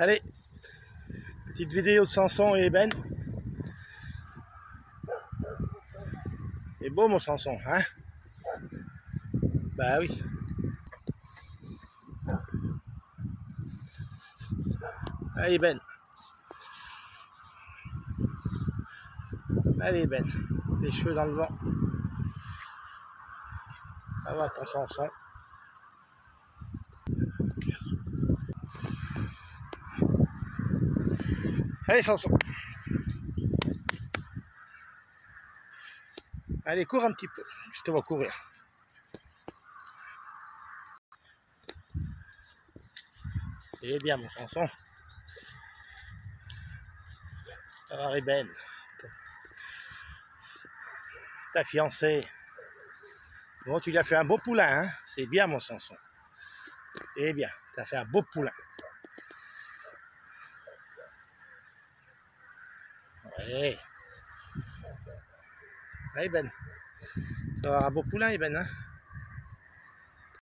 Allez, petite vidéo de Samson et Ben. C'est beau mon Samson, hein? Bah oui. Allez Ben. Allez Ben. Les cheveux dans le vent. Va ton Samson. Allez Samson. Allez, cours un petit peu. Je te vois courir. Eh bien, mon Samson. Alors, Eben, ta fiancée. Bon, tu lui as fait un beau poulain, hein C'est bien, mon Samson. Eh bien, tu as fait un beau poulain. Ouais. Ouais, Ben. Ça va avoir un beau poulain, Ben, hein?